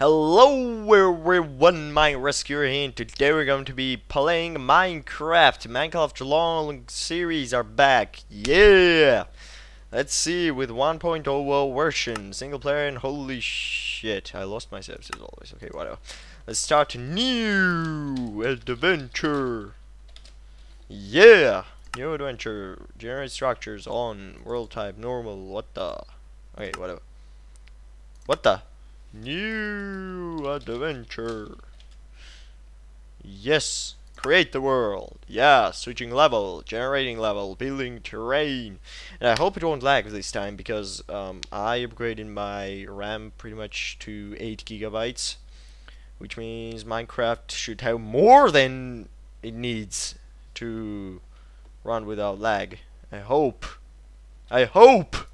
Hello everyone, MineRescuer here, and today we're going to be playing Minecraft. Minecraft long series are back, yeah! Let's see, with 1.0 version, single player, and holy shit, I lost myself as always, okay, whatever. Let's start a new adventure. Yeah! New adventure, generate structures on, world type, normal, what the? Okay, whatever. What the? New adventure. Yes. Create the world. Yeah. Switching level. Generating level. Building terrain. And I hope it won't lag this time because um, I upgraded my RAM pretty much to 8 gigabytes. Which means Minecraft should have more than it needs to run without lag. I hope. I hope!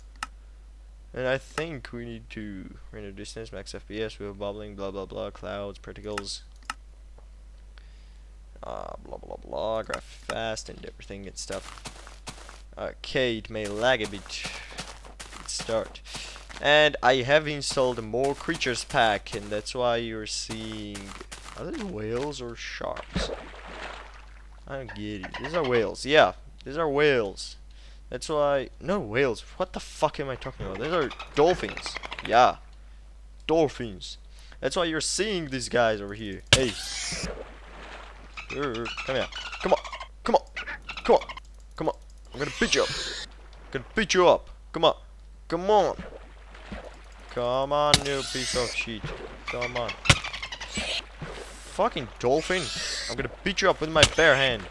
And I think we need to render distance, max FPS, we have bubbling, blah blah blah, clouds, particles, uh, blah blah blah, graph fast and everything and stuff. Okay, it may lag a bit. Let's start. And I have installed more creatures pack, and that's why you're seeing. Are these whales or sharks? I don't get it. These are whales. Yeah, these are whales. That's why... No, whales. What the fuck am I talking about? These are dolphins. Yeah. Dolphins. That's why you're seeing these guys over here. Hey. Come here. Come on. Come on. Come on. Come on. I'm gonna beat you up. I'm gonna beat you up. Come on. Come on. Come on, you piece of shit. Come on. Fucking dolphin. I'm gonna beat you up with my bare hand.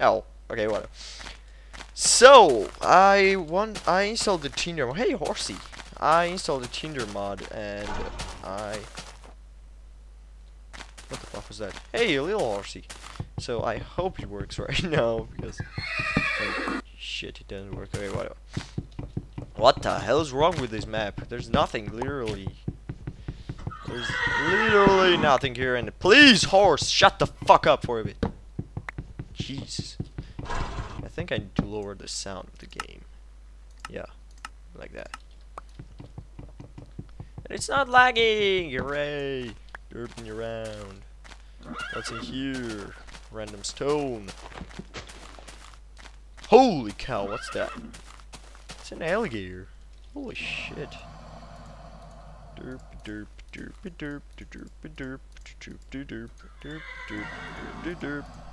Ow. Okay, whatever. So, I want I installed the Tinder mod. Hey, horsey. I installed the Tinder mod and I What the fuck was that? Hey, little horsey. So, I hope it works right now because shit, it doesn't work. Okay, whatever. What the hell is wrong with this map? There's nothing, literally. There's literally nothing here. And please, horse, shut the fuck up for a bit. Jesus think I need to lower the sound of the game. Yeah, like that. And it's not lagging! Hooray! Derping around. What's in here? Random stone. Holy cow, what's that? It's an alligator. Holy shit. Derp derp derp derp derp derp derp derp derp derp derp derp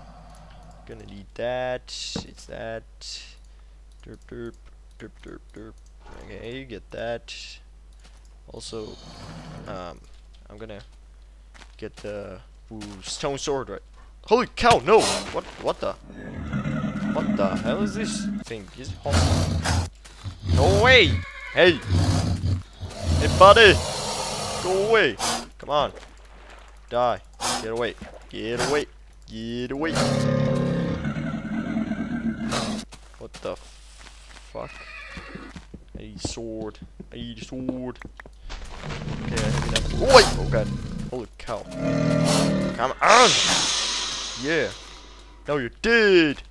Gonna need that. It's that. Derp derp. Derp derp derp. Okay, get that. Also, um, I'm gonna get the ooh, stone sword right. Holy cow! No! What? What the? What the hell is this thing? Is it no way! Hey! Hey, buddy! Go away! Come on! Die! Get away! Get away! Get away! The fuck? I need sword. I need a sword. Okay, I have enough. Oh wait! Oh god. Holy cow. Come on! Yeah. No, you did!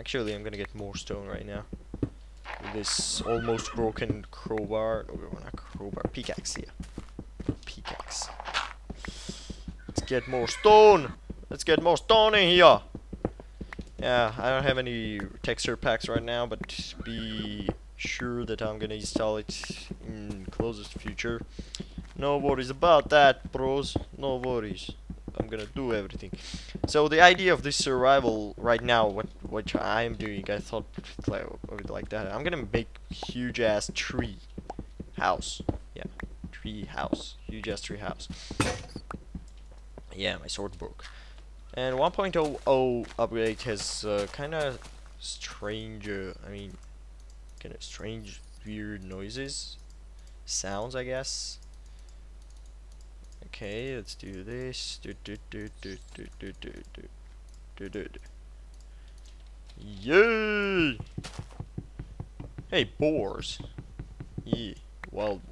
Actually, I'm gonna get more stone right now. With this almost broken crowbar. Oh, we're not crowbar. Pickaxe, yeah. Pickaxe. Let's get more stone! Let's get more stone in here! Yeah, I don't have any texture packs right now, but be sure that I'm gonna install it in closest future. No worries about that, bros. No worries. I'm gonna do everything. So the idea of this survival right now, what what I'm doing, I thought like that. I'm gonna make huge ass tree house. Yeah, tree house, huge ass tree house. Yeah, my sword broke. And 1.00 upgrade has uh, kind of strange, uh, I mean, kind of strange, weird noises, sounds, I guess. Okay, let's do this. Do, do, do, do, do, do, do, do, do, do. Yay! Hey, boars. Yeah, wild